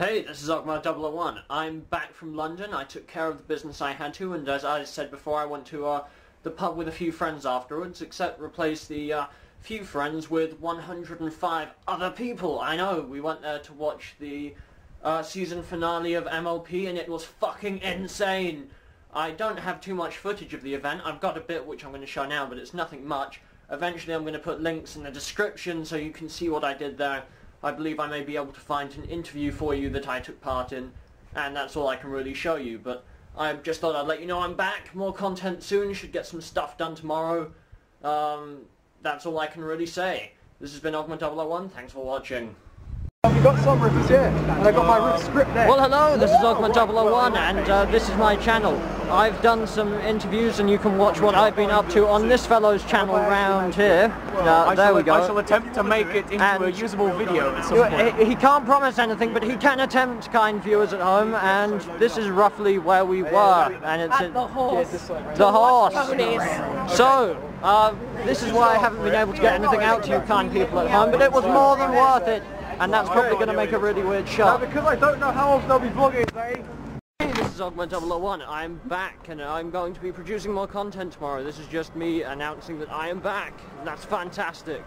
Hey, this is Ogma 001. I'm back from London. I took care of the business I had to, and as I said before, I went to uh, the pub with a few friends afterwards, except replace the uh, few friends with 105 other people. I know, we went there to watch the uh, season finale of MLP, and it was fucking insane. I don't have too much footage of the event. I've got a bit which I'm going to show now, but it's nothing much. Eventually I'm going to put links in the description so you can see what I did there. I believe I may be able to find an interview for you that I took part in, and that's all I can really show you. But I just thought I'd let you know I'm back. More content soon. Should get some stuff done tomorrow. Um, that's all I can really say. This has been Ogma 001. Thanks for watching. We've got some riffs here, and I got my riff script there. Well, hello, this is Ogma 001, and uh, this is my channel. I've done some interviews, and you can watch what I've been up to on this fellow's channel round here. Uh, there we go. I shall attempt to make it into And- a usable video at some point. He, he can't promise anything, but he can attempt, kind viewers at home, and this is roughly where we were. And it's At the horse. The horse. So, uh, this is why I haven't been able to get anything out to you kind people at home, but it was more than worth it, and that's probably going to make a really weird shot. because I don't know how often they'll be vlogging, eh? Hey, this is Ogma 001. I'm back, and I'm going to be producing more content tomorrow. This is just me announcing that I am back. That's fantastic.